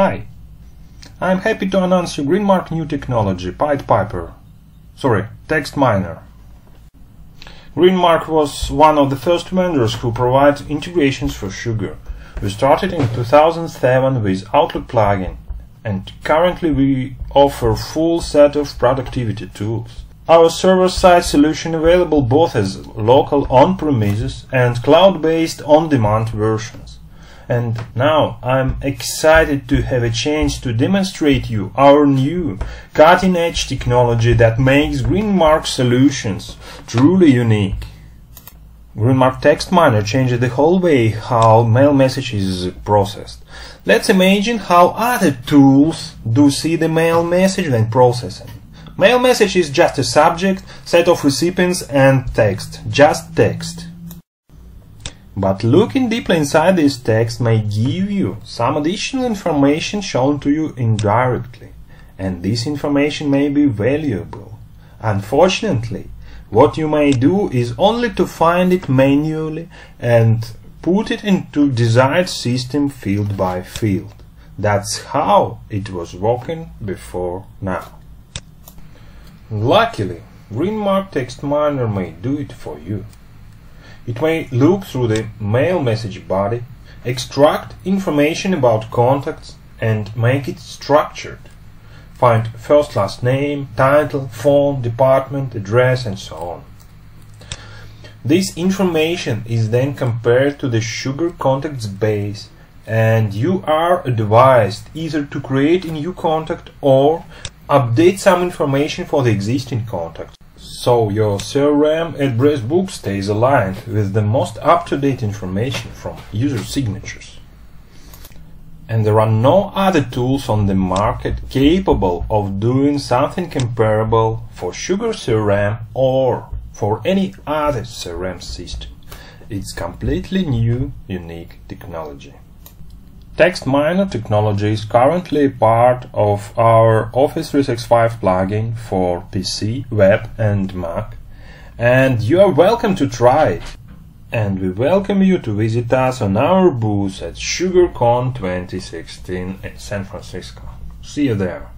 Hi, I'm happy to announce you GrinMark new technology, Pied Piper. Sorry, Text Miner. GrinMark was one of the first vendors who provide integrations for Sugar. We started in 2007 with Outlook plugin, and currently we offer full set of productivity tools. Our server-side solution available both as local on-premises and cloud-based on-demand versions. And now I'm excited to have a chance to demonstrate you our new cutting-edge technology that makes GrinMark solutions truly unique. GrinMark Text Miner changes the whole way how mail message is processed. Let's imagine how other tools do see the mail message when processing. Mail message is just a subject, set of recipients and text, just text. But looking deeply inside this text may give you some additional information shown to you indirectly, and this information may be valuable. Unfortunately, what you may do is only to find it manually and put it into desired system field by field. That's how it was working before now. Luckily, GrinMark Text Miner may do it for you. It may look through the mail message body, extract information about contacts and make it structured. Find first last name, title, phone, department, address and so on. This information is then compared to the sugar contacts base and you are advised either to create a new contact or update some information for the existing contact. So your CRM address book stays aligned with the most up-to-date information from user signatures and there are no other tools on the market capable of doing something comparable for Sugar CRM or for any other CRM system. It's completely new, unique technology. Text Miner technology is currently part of our Office 365 plugin for PC, web and Mac, and you are welcome to try it and we welcome you to visit us on our booth at SugarCon 2016 in San Francisco. See you there.